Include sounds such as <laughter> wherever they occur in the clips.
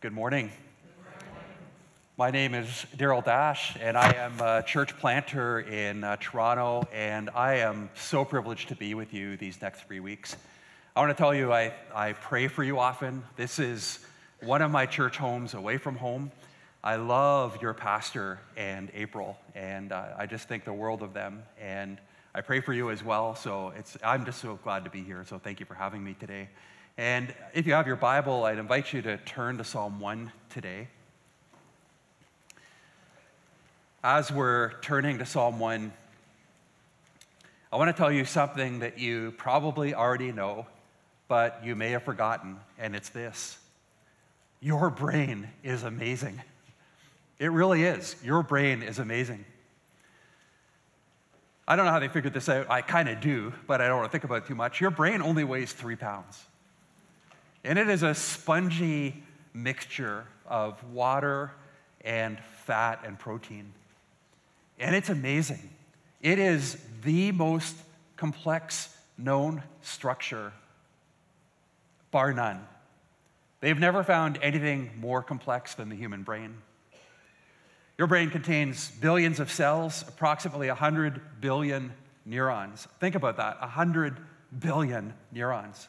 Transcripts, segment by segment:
Good morning. My name is Darryl Dash, and I am a church planter in uh, Toronto, and I am so privileged to be with you these next three weeks. I want to tell you, I, I pray for you often. This is one of my church homes away from home. I love your pastor and April, and uh, I just think the world of them. And I pray for you as well. So it's, I'm just so glad to be here. So thank you for having me today. And if you have your Bible, I'd invite you to turn to Psalm 1 today. As we're turning to Psalm 1, I want to tell you something that you probably already know, but you may have forgotten, and it's this your brain is amazing. It really is. Your brain is amazing. I don't know how they figured this out. I kind of do, but I don't want to think about it too much. Your brain only weighs three pounds. And it is a spongy mixture of water and fat and protein. And it's amazing. It is the most complex known structure, bar none. They've never found anything more complex than the human brain. Your brain contains billions of cells, approximately 100 billion neurons. Think about that 100 billion neurons.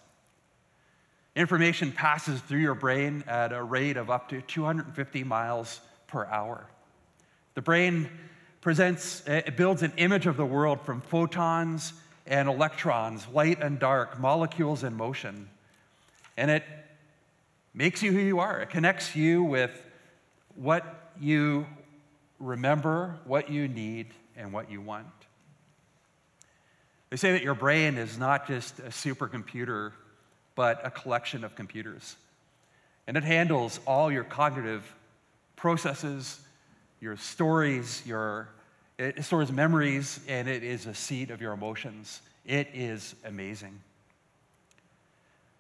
Information passes through your brain at a rate of up to 250 miles per hour. The brain presents, eh, it builds an image of the world from photons and electrons, light and dark, molecules in motion. And it makes you who you are. It connects you with what you remember, what you need, and what you want. They say that your brain is not just a supercomputer but a collection of computers. And it handles all your cognitive processes, your stories, your, it stores memories, and it is a seat of your emotions. It is amazing.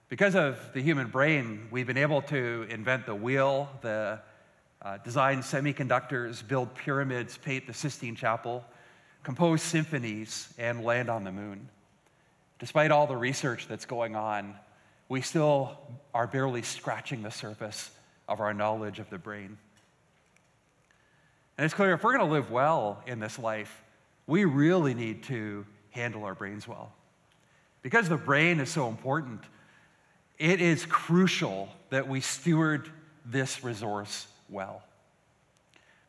Because of the human brain, we've been able to invent the wheel, the uh, design semiconductors, build pyramids, paint the Sistine Chapel, compose symphonies, and land on the moon. Despite all the research that's going on, we still are barely scratching the surface of our knowledge of the brain. And it's clear if we're going to live well in this life, we really need to handle our brains well. Because the brain is so important, it is crucial that we steward this resource well.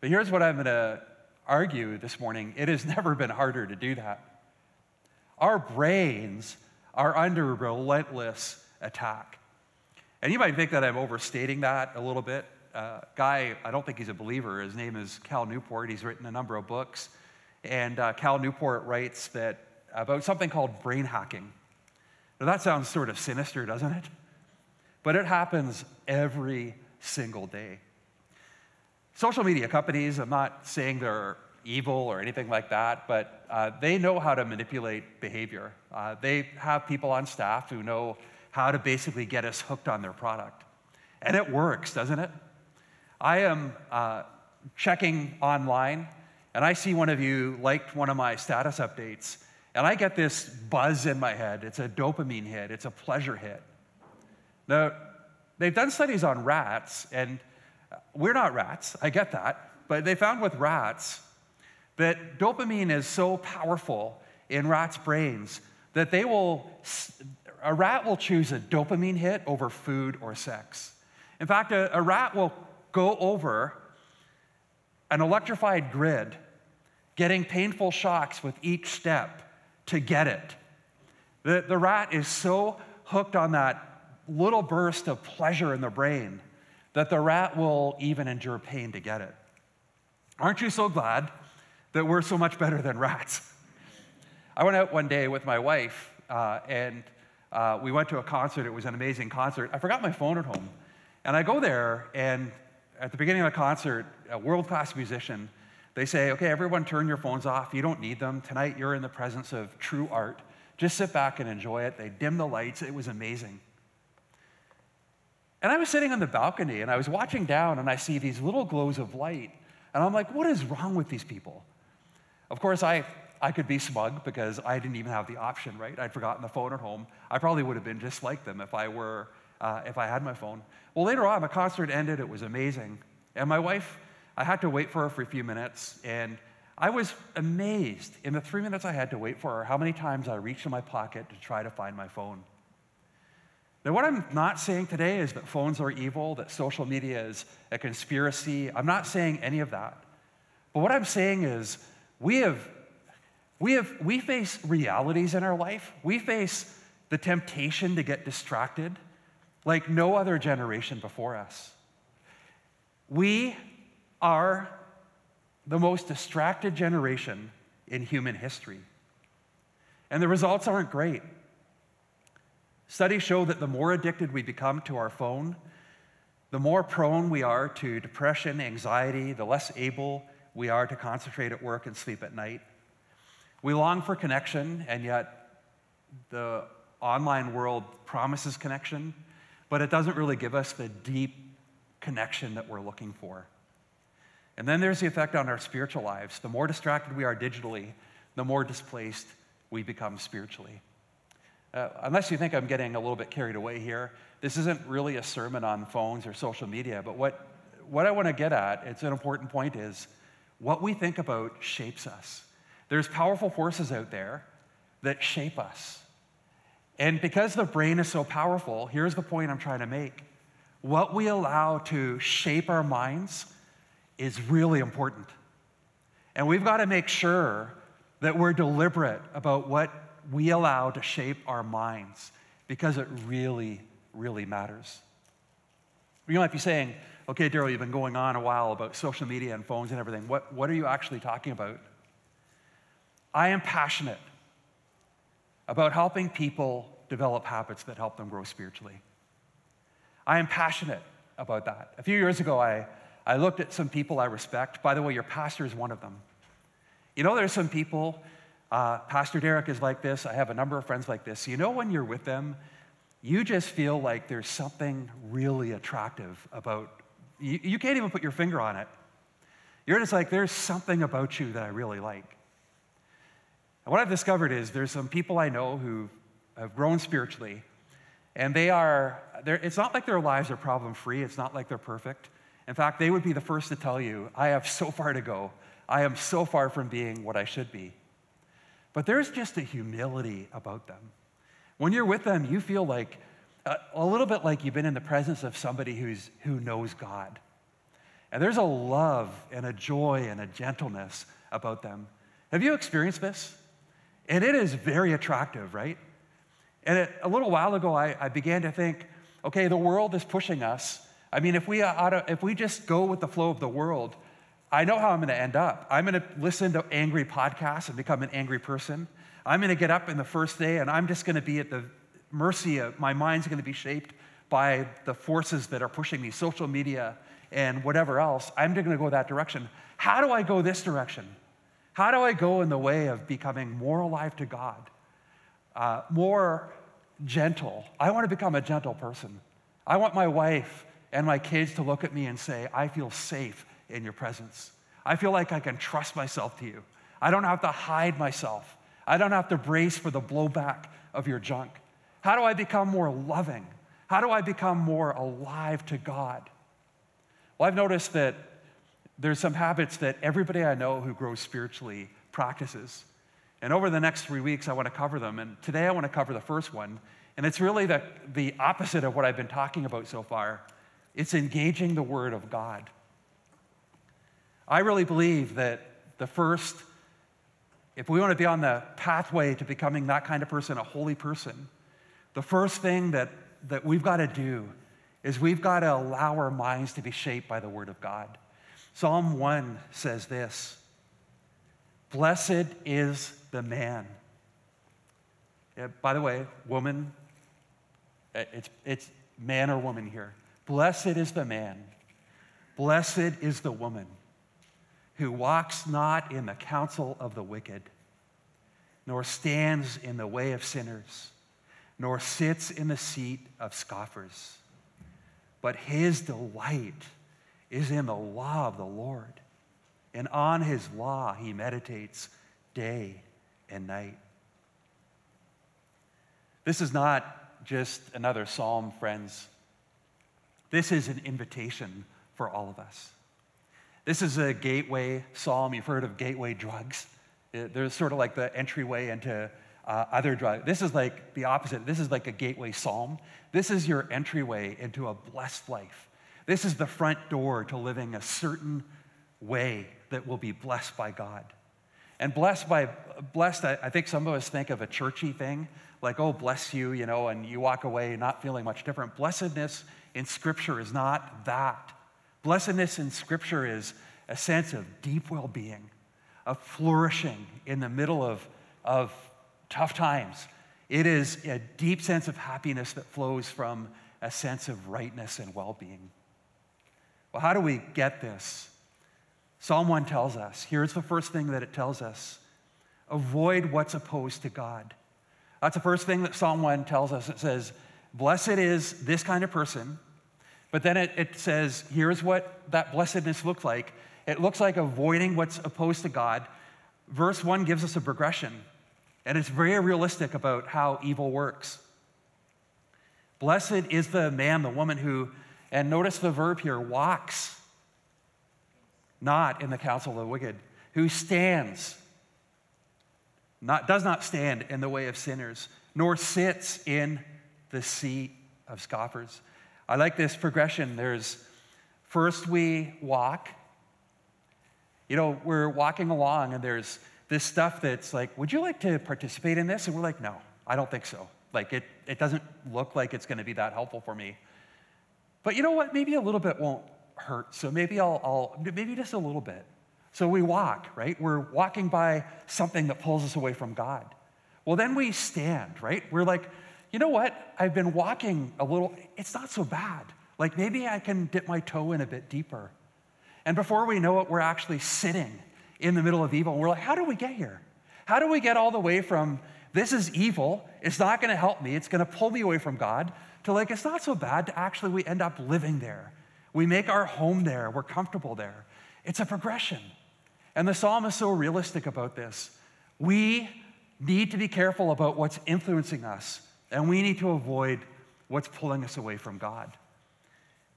But here's what I'm going to argue this morning it has <laughs> never been harder to do that. Our brains are under relentless attack. And you might think that I'm overstating that a little bit. Uh, guy, I don't think he's a believer. His name is Cal Newport. He's written a number of books. And uh, Cal Newport writes that about something called brain hacking. Now, that sounds sort of sinister, doesn't it? But it happens every single day. Social media companies, I'm not saying they're evil or anything like that, but uh, they know how to manipulate behavior. Uh, they have people on staff who know how to basically get us hooked on their product. And it works, doesn't it? I am uh, checking online and I see one of you liked one of my status updates, and I get this buzz in my head. It's a dopamine hit, it's a pleasure hit. Now, they've done studies on rats, and we're not rats, I get that, but they found with rats that dopamine is so powerful in rats' brains that they will a rat will choose a dopamine hit over food or sex. In fact, a, a rat will go over an electrified grid, getting painful shocks with each step to get it. The, the rat is so hooked on that little burst of pleasure in the brain that the rat will even endure pain to get it. Aren't you so glad that we're so much better than rats? <laughs> I went out one day with my wife, uh, and uh, we went to a concert. It was an amazing concert. I forgot my phone at home. And I go there, and at the beginning of the concert, a world class musician, they say, okay, everyone turn your phones off. You don't need them. Tonight you're in the presence of true art. Just sit back and enjoy it. They dim the lights. It was amazing. And I was sitting on the balcony and I was watching down and I see these little glows of light. And I'm like, what is wrong with these people? Of course, I I could be smug because I didn't even have the option, right? I'd forgotten the phone at home. I probably would have been just like them if I were uh, if I had my phone. Well, later on, the concert ended. It was amazing. And my wife, I had to wait for her for a few minutes. And I was amazed in the three minutes I had to wait for her how many times I reached in my pocket to try to find my phone. Now, what I'm not saying today is that phones are evil, that social media is a conspiracy. I'm not saying any of that. But what I'm saying is we have we have we face realities in our life. We face the temptation to get distracted like no other generation before us. We are the most distracted generation in human history. And the results aren't great. Studies show that the more addicted we become to our phone, the more prone we are to depression, anxiety, the less able we are to concentrate at work and sleep at night. We long for connection, and yet the online world promises connection, but it doesn't really give us the deep connection that we're looking for. And then there's the effect on our spiritual lives. The more distracted we are digitally, the more displaced we become spiritually. Uh, unless you think I'm getting a little bit carried away here, this isn't really a sermon on phones or social media, but what, what I want to get at, it's an important point, is what we think about shapes us. There's powerful forces out there that shape us. And because the brain is so powerful, here's the point I'm trying to make. What we allow to shape our minds is really important. And we've got to make sure that we're deliberate about what we allow to shape our minds because it really, really matters. You might be saying, okay, Darryl, you've been going on a while about social media and phones and everything. What, what are you actually talking about? I am passionate about helping people develop habits that help them grow spiritually. I am passionate about that. A few years ago, I, I looked at some people I respect. By the way, your pastor is one of them. You know, there's some people, uh, Pastor Derek is like this. I have a number of friends like this. You know, when you're with them, you just feel like there's something really attractive about you, you can't even put your finger on it. You're just like, there's something about you that I really like. And what I've discovered is there's some people I know who have grown spiritually, and they are, it's not like their lives are problem free, it's not like they're perfect. In fact, they would be the first to tell you, I have so far to go. I am so far from being what I should be. But there's just a humility about them. When you're with them, you feel like a, a little bit like you've been in the presence of somebody who's, who knows God. And there's a love and a joy and a gentleness about them. Have you experienced this? And it is very attractive, right? And it, a little while ago, I, I, began to think, okay, the world is pushing us. I mean, if we, ought if we just go with the flow of the world, I know how I'm going to end up. I'm going to listen to angry podcasts and become an angry person. I'm going to get up in the first day and I'm just going to be at the mercy of my mind's going to be shaped by the forces that are pushing me, social media and whatever else. I'm going to go that direction. How do I go this direction? How do I go in the way of becoming more alive to God, uh, more gentle? I want to become a gentle person. I want my wife and my kids to look at me and say, I feel safe in your presence. I feel like I can trust myself to you. I don't have to hide myself. I don't have to brace for the blowback of your junk. How do I become more loving? How do I become more alive to God? Well, I've noticed that there's some habits that everybody I know who grows spiritually practices. And over the next three weeks, I want to cover them. And today, I want to cover the first one. And it's really the, the opposite of what I've been talking about so far it's engaging the Word of God. I really believe that the first, if we want to be on the pathway to becoming that kind of person, a holy person, the first thing that, that we've got to do is we've got to allow our minds to be shaped by the Word of God. Psalm 1 says this Blessed is the man. Yeah, by the way, woman, uh, it's, it's man or woman here. Blessed is the man. Blessed is the woman who walks not in the counsel of the wicked, nor stands in the way of sinners nor sits in the seat of scoffers. But his delight is in the law of the Lord, and on his law he meditates day and night. This is not just another psalm, friends. This is an invitation for all of us. This is a gateway psalm. You've heard of gateway drugs. There's sort of like the entryway into uh, other drugs. This is like the opposite. This is like a gateway psalm. This is your entryway into a blessed life. This is the front door to living a certain way that will be blessed by God. And blessed by blessed, I, think some of us think of a churchy thing, like, oh, bless you, you know, and you walk away not feeling much different. Blessedness in Scripture is not that. Blessedness in Scripture is a sense of deep well being, of flourishing in the middle of, of tough times. It is a deep sense of happiness that flows from a sense of rightness and well being. Well, how do we get this? Psalm 1 tells us here's the first thing that it tells us avoid what's opposed to God. That's the first thing that Psalm 1 tells us. It says, Blessed is this kind of person. But then it, it says, here's what that blessedness looks like. It looks like avoiding what's opposed to God. Verse 1 gives us a progression, and it's very realistic about how evil works. Blessed is the man, the woman who, and notice the verb here, walks not in the counsel of the wicked, who stands, not, does not stand in the way of sinners, nor sits in the seat of scoffers. I like this progression. There's first we walk. You know, we're walking along and there's this stuff that's like, would you like to participate in this? And we're like, no, I don't think so. Like, it, it doesn't look like it's going to be that helpful for me. But you know what? Maybe a little bit won't hurt. So maybe I'll, I'll maybe just a little bit. So we walk, right? We're walking by something that pulls us away from God. Well, then we stand, right? We're like, you know what? I've been walking a little, it's not so bad. Like maybe I can dip my toe in a bit deeper. And before we know it, we're actually sitting in the middle of evil. And we're like, how do we get here? How do we get all the way from this is evil, it's not gonna help me, it's gonna pull me away from God, to like, it's not so bad, to actually we end up living there. We make our home there, we're comfortable there. It's a progression. And the psalm is so realistic about this. We need to be careful about what's influencing us, and we need to avoid what's pulling us away from God.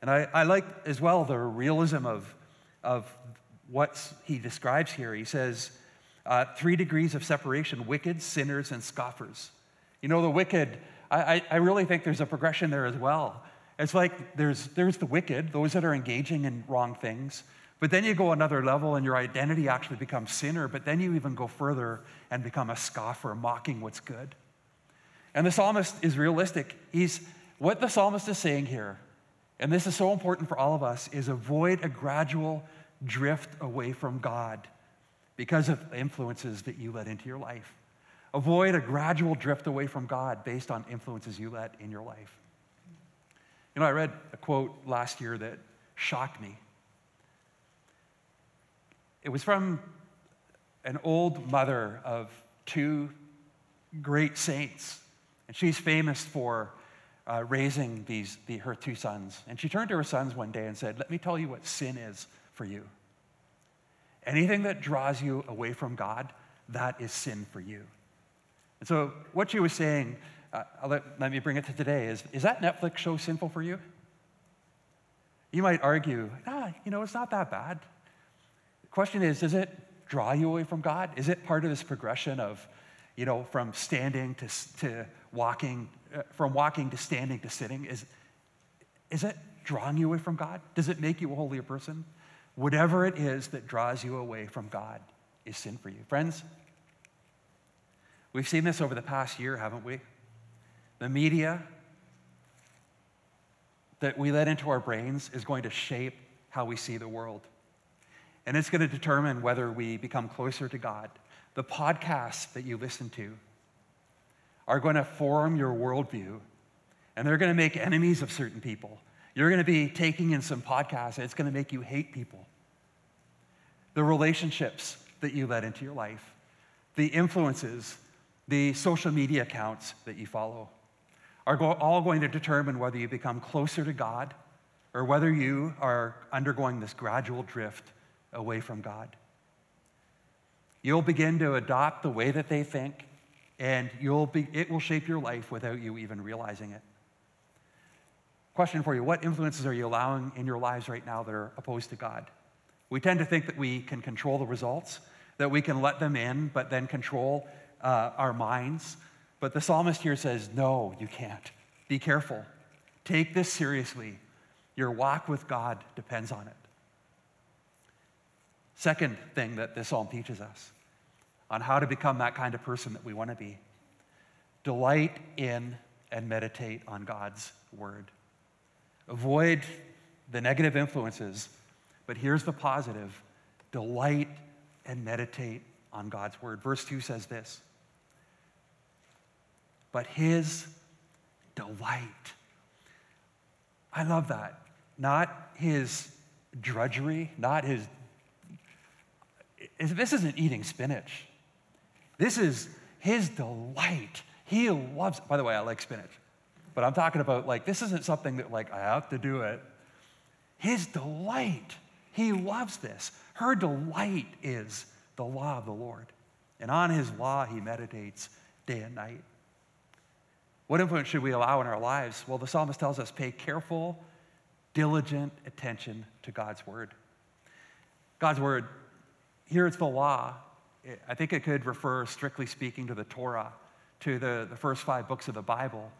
And I, I like as well the realism of, of what he describes here. He says, uh, three degrees of separation wicked, sinners, and scoffers. You know, the wicked, I, I really think there's a progression there as well. It's like there's, there's the wicked, those that are engaging in wrong things. But then you go another level and your identity actually becomes sinner, but then you even go further and become a scoffer, mocking what's good. And the psalmist is realistic. He's what the psalmist is saying here, and this is so important for all of us, is avoid a gradual drift away from God because of influences that you let into your life. Avoid a gradual drift away from God based on influences you let in your life. You know, I read a quote last year that shocked me. It was from an old mother of two great saints, and she's famous for uh, raising these, the, her two sons. And she turned to her sons one day and said, Let me tell you what sin is for you. Anything that draws you away from God, that is sin for you. And so, what she was saying, uh, let, let me bring it to today, is is that Netflix show sinful for you? You might argue, ah, you know, it's not that bad. The question is, does it draw you away from God? Is it part of this progression of, you know, from standing to, to walking, uh, from walking to standing to sitting? Is, is it drawing you away from God? Does it make you a holier person? Whatever it is that draws you away from God is sin for you. Friends, we've seen this over the past year, haven't we? The media, that we let into our brains is going to shape how we see the world. And it's going to determine whether we become closer to God. The podcasts that you listen to are going to form your worldview, and they're going to make enemies of certain people. You're going to be taking in some podcasts, and it's going to make you hate people. The relationships that you let into your life, the influences, the social media accounts that you follow are go- all going to determine whether you become closer to God or whether you are undergoing this gradual drift away from God. You'll begin to adopt the way that they think, and you'll be, it will shape your life without you even realizing it. Question for you What influences are you allowing in your lives right now that are opposed to God? We tend to think that we can control the results, that we can let them in, but then control uh, our minds. But the psalmist here says, No, you can't. Be careful. Take this seriously. Your walk with God depends on it. Second thing that this psalm teaches us on how to become that kind of person that we want to be delight in and meditate on God's word. Avoid the negative influences, but here's the positive delight and meditate on God's word. Verse 2 says this But his delight. I love that. Not his drudgery, not his. This isn't eating spinach. This is his delight. He loves, by the way, I like spinach. But I'm talking about like, this isn't something that like, I have to do it. His delight. He loves this. Her delight is the law of the Lord. And on his law, he meditates day and night. What influence should we allow in our lives? Well, the psalmist tells us pay careful, diligent attention to God's word. God's word, here it's the law. I think it could refer, strictly speaking, to the Torah, to the, the first five books of the Bible.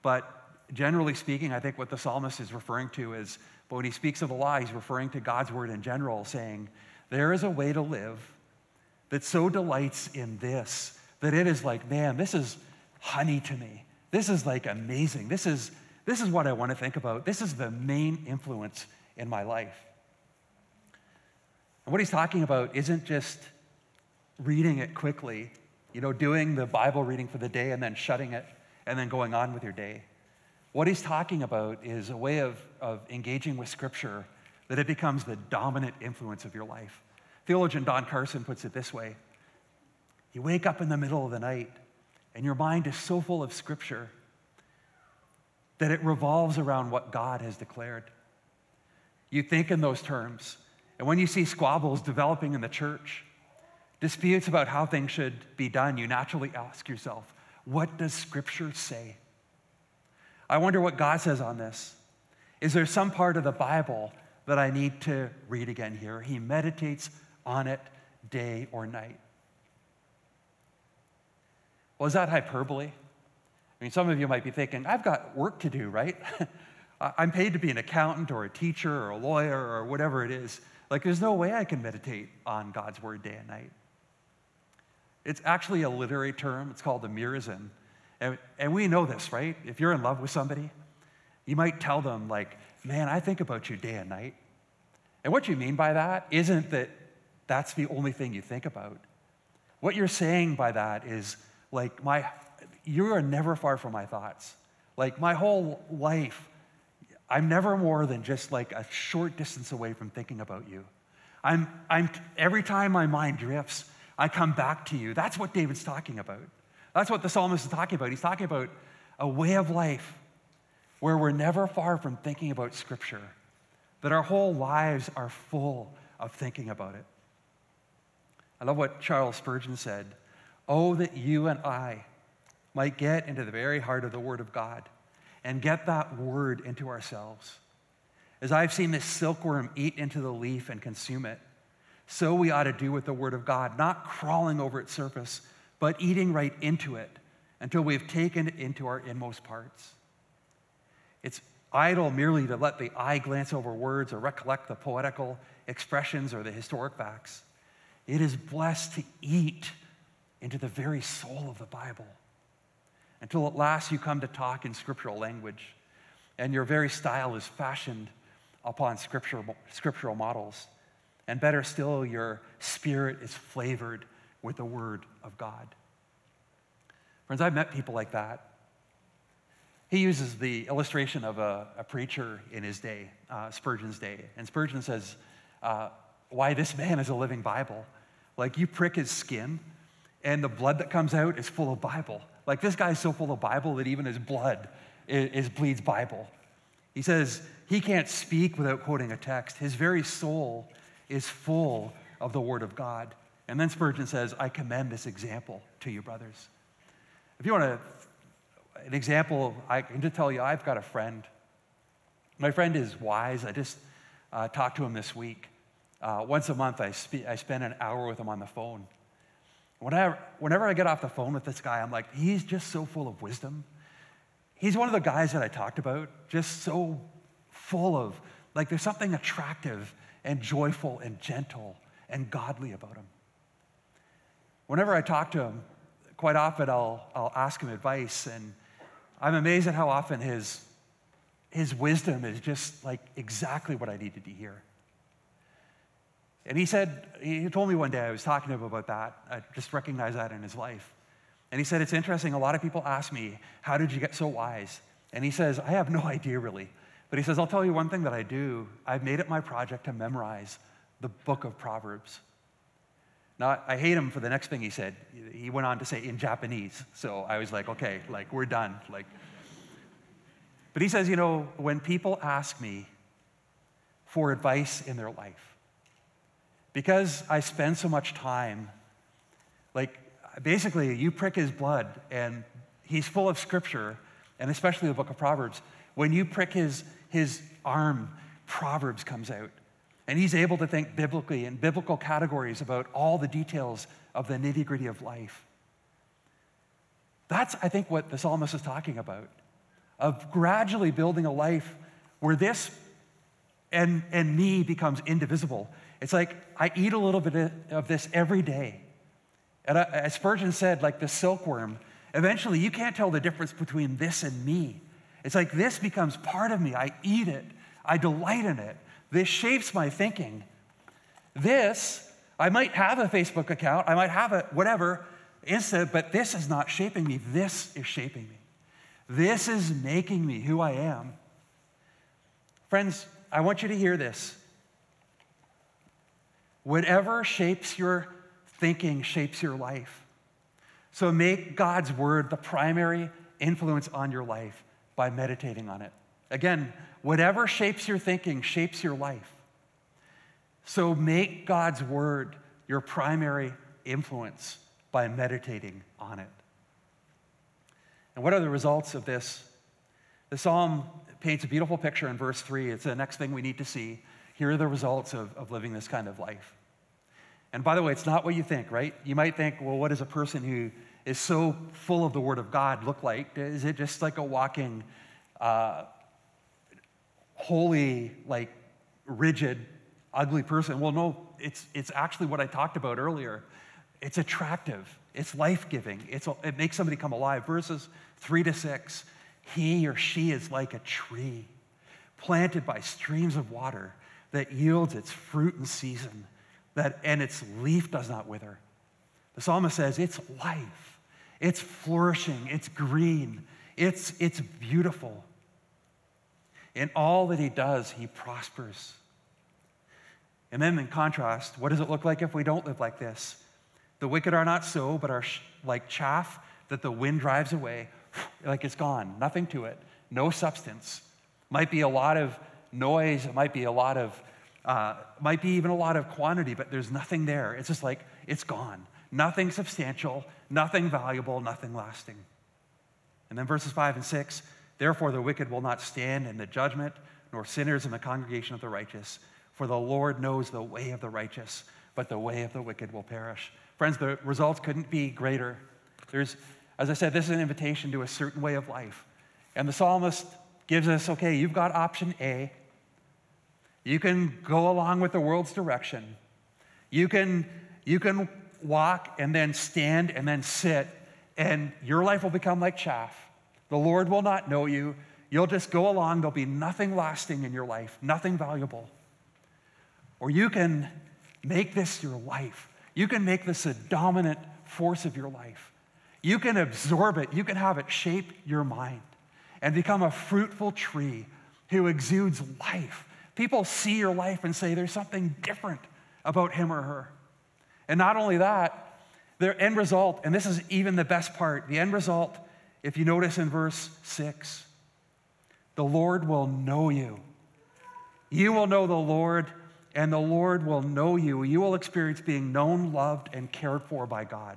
But generally speaking, I think what the psalmist is referring to is, but when he speaks of the law, he's referring to God's word in general, saying, there is a way to live that so delights in this that it is like, man, this is honey to me. This is like amazing. This is, this is what I want to think about. This is the main influence in my life. And what he's talking about isn't just reading it quickly, you know, doing the Bible reading for the day and then shutting it and then going on with your day. What he's talking about is a way of, of engaging with Scripture that it becomes the dominant influence of your life. Theologian Don Carson puts it this way You wake up in the middle of the night, and your mind is so full of Scripture that it revolves around what God has declared. You think in those terms, and when you see squabbles developing in the church, disputes about how things should be done, you naturally ask yourself, what does Scripture say? I wonder what God says on this. Is there some part of the Bible that I need to read again here? He meditates on it day or night. Is that hyperbole? I mean, some of you might be thinking, I've got work to do, right? <laughs> I'm paid to be an accountant or a teacher or a lawyer or whatever it is. Like, there's no way I can meditate on God's word day and night. It's actually a literary term. It's called a merism. And, and we know this, right? If you're in love with somebody, you might tell them, like, man, I think about you day and night. And what you mean by that isn't that that's the only thing you think about. What you're saying by that is, like, my, you are never far from my thoughts. Like, my whole life, I'm never more than just like a short distance away from thinking about you. I'm, I'm, every time my mind drifts, I come back to you. That's what David's talking about. That's what the psalmist is talking about. He's talking about a way of life where we're never far from thinking about Scripture, that our whole lives are full of thinking about it. I love what Charles Spurgeon said Oh, that you and I might get into the very heart of the Word of God and get that Word into ourselves. As I've seen this silkworm eat into the leaf and consume it, so we ought to do with the Word of God, not crawling over its surface, but eating right into it until we've taken it into our inmost parts. It's idle merely to let the eye glance over words or recollect the poetical expressions or the historic facts. It is blessed to eat into the very soul of the Bible until at last you come to talk in scriptural language and your very style is fashioned upon scriptural, scriptural models. And better still, your spirit is flavored with the Word of God. Friends, I've met people like that. He uses the illustration of a, a preacher in his day, uh, Spurgeon's day. And Spurgeon says, uh, Why, this man is a living Bible. Like, you prick his skin, and the blood that comes out is full of Bible. Like, this guy's so full of Bible that even his blood is, is bleeds Bible. He says, He can't speak without quoting a text. His very soul is full of the Word of God. And then Spurgeon says, I commend this example to you, brothers. If you want a, an example, I can just tell you, I've got a friend My friend is wise. I just uh, talked to him this week. Uh, once a month, I, spe- I spend an hour with him on the phone. Whenever, whenever I get off the phone with this guy, I'm like, he's just so full of wisdom. He's one of the guys that I talked about, just so full of, like, there's something attractive and joyful and gentle and godly about him. Whenever I talk to him, quite often I'll, I'll ask him advice, and I'm amazed at how often his, his wisdom is just like exactly what I needed to hear. And he said, he told me one day, I was talking to him about that. I just recognized that in his life. And he said, It's interesting. A lot of people ask me, How did you get so wise? And he says, I have no <laughs> idea really. But he says, I'll tell you one thing that I do. I've made it my project to memorize the book of Proverbs. Now, I hate him for the next thing he said. He went on to say in Japanese. So I was like, okay, like, we're done. Like, but he says, you know, when people ask me for advice in their life, because I spend so much time, like, basically, you prick his blood, and he's full of scripture, and especially the book of Proverbs. When you prick his, his arm, Proverbs comes out. And he's able to think biblically in biblical categories about all the details of the nitty gritty of life. That's, I think, what the psalmist is talking about of gradually building a life where this and, and me becomes indivisible. It's like I eat a little bit of this every day. And I, as Spurgeon said, like the silkworm, eventually you can't tell the difference between this and me. It's like this becomes part of me. I eat it, I delight in it. This shapes my thinking. This, I might have a Facebook account, I might have a whatever, Insta, but this is not shaping me. This is shaping me. This is making me who I am. Friends, I want you to hear this. Whatever shapes your thinking shapes your life. So make God's word the primary influence on your life by meditating on it. Again, whatever shapes your thinking shapes your life. So make God's word your primary influence by meditating on it. And what are the results of this? The psalm paints a beautiful picture in verse 3. It's the next thing we need to see. Here are the results of, of living this kind of life. And by the way, it's not what you think, right? You might think, well, what does a person who is so full of the Word of God look like? Is it just like a walking, uh, holy, like rigid, ugly person? Well, no, it's, it's actually what I talked about earlier. It's attractive. It's life giving. It makes somebody come alive. Verses three to six he or she is like a tree planted by streams of water that yields its fruit in season, that, and its leaf does not wither. The psalmist says it's life, it's flourishing, it's green, it's, it's beautiful. In all that he does, he prospers. And then, in contrast, what does it look like if we don't live like this? The wicked are not so, but are like chaff that the wind drives away. <sighs> Like it's gone, nothing to it, no substance. Might be a lot of noise, it might be a lot of, uh, might be even a lot of quantity, but there's nothing there. It's just like it's gone. Nothing substantial, nothing valuable, nothing lasting. And then verses five and six therefore the wicked will not stand in the judgment, nor sinners in the congregation of the righteous. For the Lord knows the way of the righteous, but the way of the wicked will perish. Friends, the results couldn't be greater. There's, as I said, this is an invitation to a certain way of life. And the psalmist gives us okay, you've got option A. You can go along with the world's direction. You can, you can walk and then stand and then sit, and your life will become like chaff. The Lord will not know you. You'll just go along. There'll be nothing lasting in your life, nothing valuable. Or you can make this your life. You can make this a dominant force of your life. You can absorb it, you can have it shape your mind and become a fruitful tree who exudes life. People see your life and say there's something different about him or her. And not only that, their end result, and this is even the best part, the end result, if you notice in verse 6, the Lord will know you. You will know the Lord and the Lord will know you. You will experience being known, loved, and cared for by God.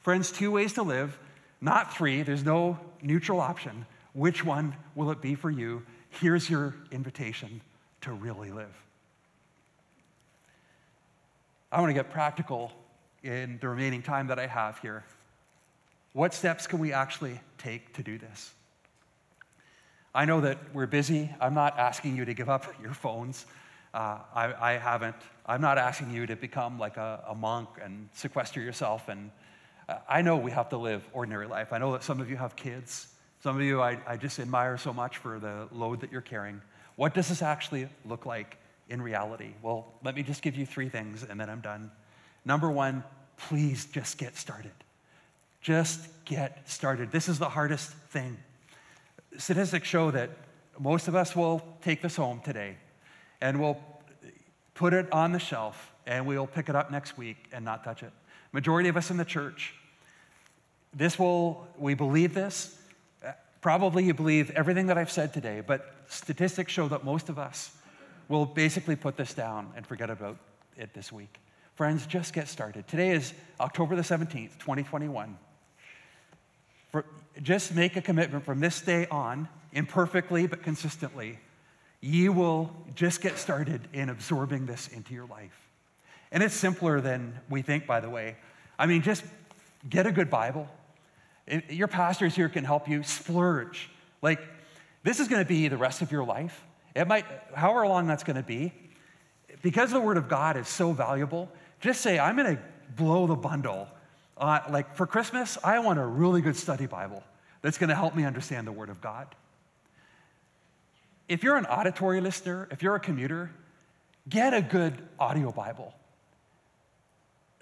Friends, two ways to live, not three. There's no neutral option. Which one will it be for you? here's your invitation to really live. I want to get practical in the remaining time that I have here. What steps can we actually take to do this? I know that we're busy. I'm not asking you to give up <laughs> your phones. Uh, I, I, haven't. I'm not asking you to become like a, a monk and sequester yourself. And uh, I know we have to live ordinary life. I know that some of you have kids. Some of you I, I just admire so much for the load that you're carrying. What does this actually look like in reality? Well, let me just give you three things and then I'm done. Number one, please just get started. Just get started. This is the hardest thing statistics show that most of us will take this home today and we'll put it on the shelf and we'll pick it up next week and not touch it. Majority of us in the church, this will, we believe this. Probably you believe everything that I've said today, but statistics show that most of us will basically put this down and forget about it this week. Friends, just get started. Today is October the 17th, 2021. For, just make a commitment from this day on, imperfectly but consistently. You will just get started in absorbing this into your life. And it's simpler than we think, by the way. I mean, just get a good Bible. Your pastors here can help you splurge. Like, this is going to be the rest of your life. It might, however long that's going to be, because the Word of God is so valuable, just say, I'm going to blow the bundle uh, like for Christmas, I want a really good study Bible that's going to help me understand the Word of God. If you're an auditory listener, if you're a commuter, get a good audio Bible.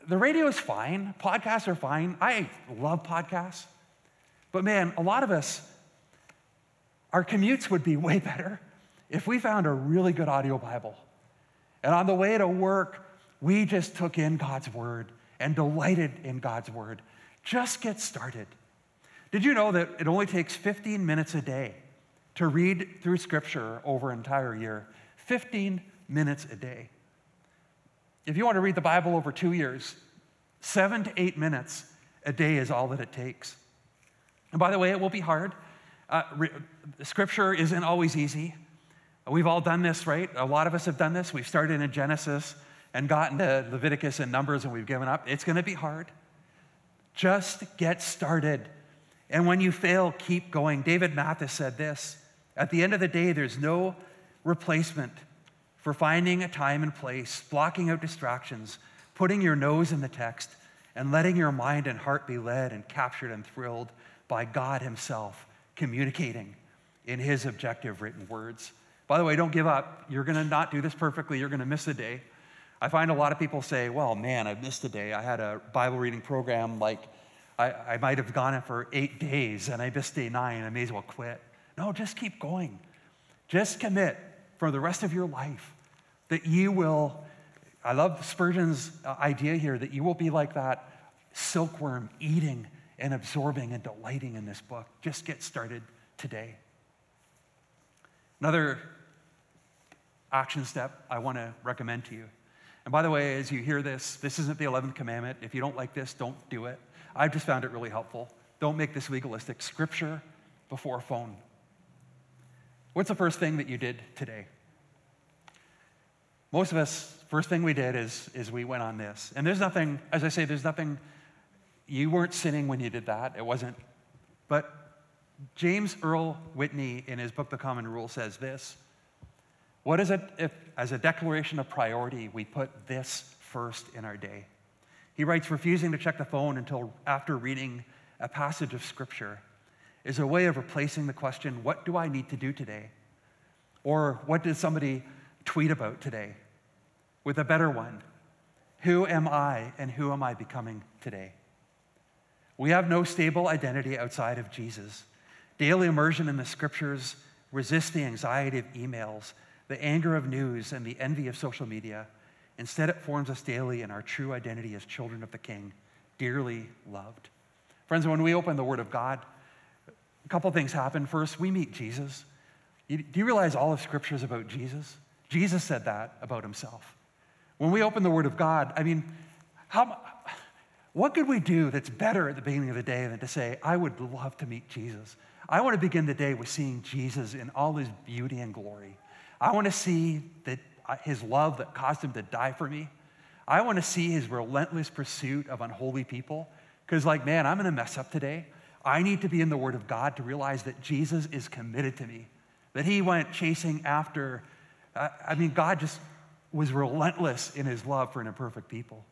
The radio is fine, podcasts are fine. I love podcasts. But man, a lot of us, our commutes would be <laughs> way better if we found a really good audio Bible. And on the way to work, we just took in God's Word and delighted in God's word. Just get started. Did you know that it only takes 15 minutes a day to read through Scripture over an entire year? 15 minutes a day. If you want to read the Bible over two years, seven to eight minutes a day is all that it takes. And by the way, it will be hard. Uh, re- scripture isn't always easy. We've all done this, right? A lot of us have done this. We've started in Genesis and gotten to Leviticus and Numbers and we've given up, it's going to be hard. Just get started. And when you fail, keep going. David Mathis said this At the end of the day, there's no replacement for finding a time and place, blocking out distractions, putting your nose in the text, and letting your mind and heart be led and captured and thrilled by God Himself communicating in His objective written words. By the way, don't give up. You're going to not do this perfectly, you're going to miss a day. I find a lot of people say, well, man, I missed a day. I had a Bible reading program like I, I might have gone it for eight days and I missed day nine. I may as well quit. No, just keep going. Just commit for the rest of your life that you will. I love Spurgeon's uh, idea here that you will be like that silkworm eating and absorbing and delighting in this book. Just get started today. Another action step I want to recommend to you and by the way, as you hear this, this isn't the 11th commandment. If you don't like this, don't do it. I've just found it really helpful. Don't make this legalistic. Scripture before phone. What's the first thing that you did today? Most of us, first thing we did is, is we went on this. And there's nothing, as I say, there's nothing, you weren't sinning when you did that. It wasn't. But James Earl Whitney, in his book, The Common Rule, says this what is it if, as a declaration of priority, we put this first in our day? He writes, refusing to check the phone until after reading a passage of Scripture is a way of replacing the question, What do I need to do today? Or what did somebody tweet about today? With a better one Who am I and who am I becoming today? We have no stable identity outside of Jesus. Daily immersion in the Scriptures, resists the anxiety of emails, the anger of news, and the envy of social media. Instead, it forms us daily in our true identity as children of the King, dearly loved. Friends, when we open the Word of God, a couple things happen. First, we meet Jesus. Do you realize all of Scripture is about Jesus? Jesus said that about himself. When we open the Word of God, I mean, how, what could we do that's better at the beginning of the day than to say, I would love to meet Jesus? I want to begin the day with seeing Jesus in all his beauty and glory. I want to see that uh, his love that caused him to die for me. I want to see his relentless pursuit of unholy people. Because, like, man, I'm going to mess up today. I need to be in the Word of God to realize that Jesus is committed to me, that he went chasing after. Uh, I mean, God just was relentless in his love for an imperfect people.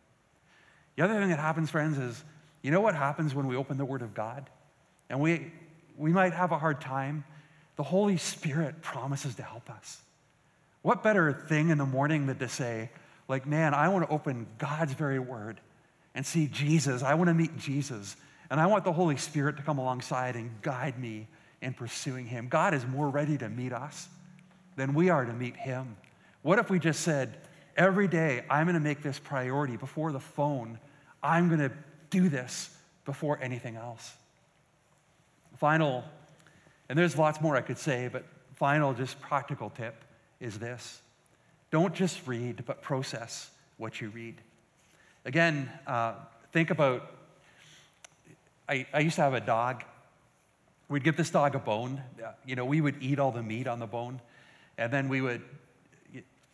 The other thing that happens, friends, is you know what happens when we open the Word of God? And we, we might have a hard time. The Holy Spirit promises to help us. What better thing in the morning than to say, like, man, I want to open God's very Word and see Jesus. I want to meet Jesus. And I want the Holy Spirit to come alongside and guide me in pursuing Him. God is more ready to meet us than we are to meet Him. What if we just said, every day, I'm going to make this priority before the phone I'm going to do this before anything else. Final, and there's lots more I could say, but final, just practical tip is this don't just read, but process what you read. Again, uh, think about I, I used to have a dog. We'd give this dog a bone. You know, we would eat all the meat on the bone, and then we would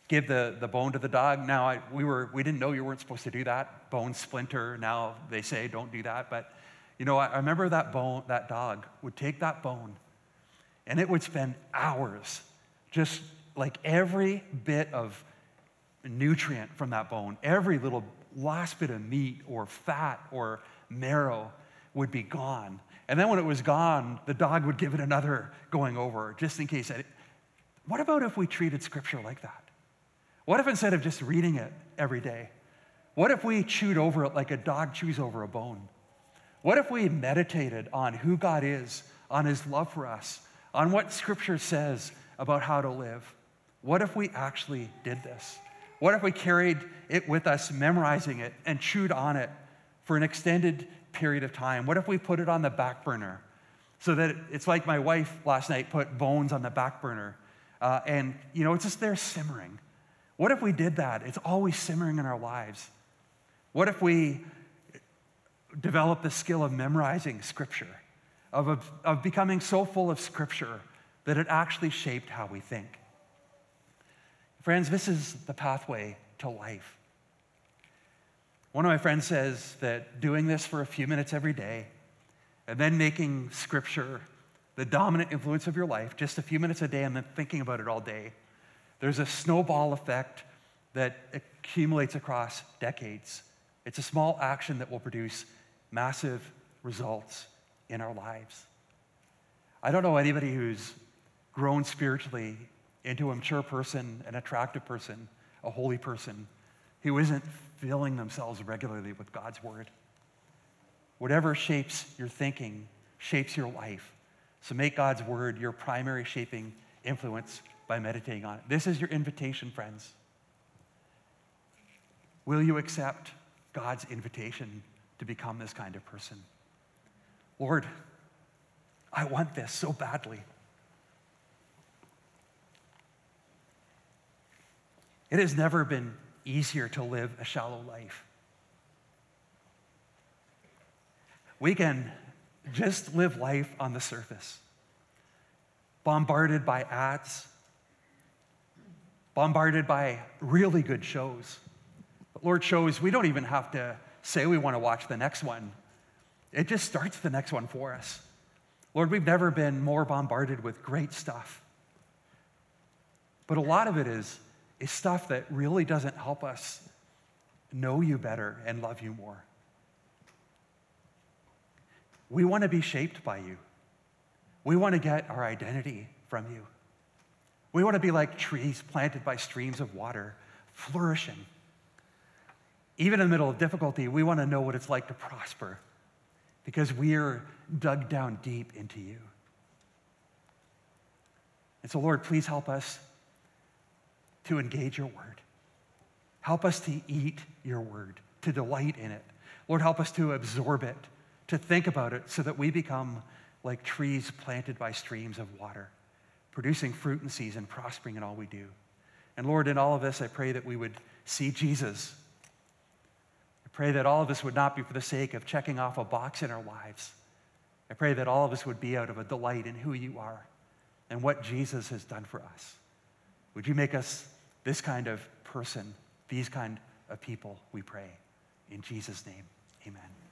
give the, the bone to the dog. Now, I, we, were, we didn't know you weren't supposed to do that. Bone splinter. Now they say don't do that. But, you know, I, remember that bone, that dog would take that bone and it would spend hours just like every bit of nutrient from that bone, every little last bit of meat or fat or marrow would be gone. And then when it was gone, the dog would give it another going over just in case. What about if we treated scripture like that? What if instead of just reading it every day, what if we chewed over it like a dog chews over a bone? What if we meditated on who God is, on his love for us, on what scripture says about how to live? What if we actually did this? What if we carried it with us, memorizing it and chewed on it for an extended period of time? What if we put it on the back burner so that it's like my wife last night put bones on the back burner? Uh, and, you know, it's just there simmering. What if we did that? It's always simmering in our lives. What if we develop the skill of memorizing Scripture, of, of, becoming so full of Scripture that it actually shaped how we think? Friends, this is the pathway to life. One of my friends says that doing this for a few minutes every day and then making Scripture the dominant influence of your life, just a few minutes a day, and then thinking about it all day there's a snowball effect that accumulates across decades. It's a small action that will produce massive results in our lives. I don't know anybody who's grown spiritually into a mature person, an attractive person, a holy person, who isn't filling themselves regularly with God's word. Whatever shapes your thinking shapes your life. So make God's word your primary shaping influence by meditating on it. This is your invitation, friends. Will you accept God's invitation to become this kind of person? Lord, I want this so badly. It has never been easier to live a shallow life. We can just live life on the surface, bombarded by ads, bombarded by really good shows. But Lord shows we don't even have to say we want to watch the next one. It just starts the next one for us. Lord, we've never been more bombarded with great stuff. But a lot of it is, is stuff that really doesn't help us know you better and love you more. We want to be shaped by you. We want to get our identity from you. We want to be like trees planted by streams of water, flourishing. Even in the middle of difficulty, we want to know what it's like to prosper because we are dug down deep into you. And so, Lord, please help us to engage your word. Help us to eat your word, to delight in it. Lord, help us to absorb it, to think about it, so that we become like trees planted by streams of water producing fruit in season, prospering in all we do. And Lord, in all of this, I pray that we would see Jesus. Pray that all of this would not be for the sake of checking off a box in our lives, I pray that all of us would be out of a delight in who you are and what Jesus has done for us. Would you make us this kind of person, these kind of people, we pray. In Jesus' name, amen.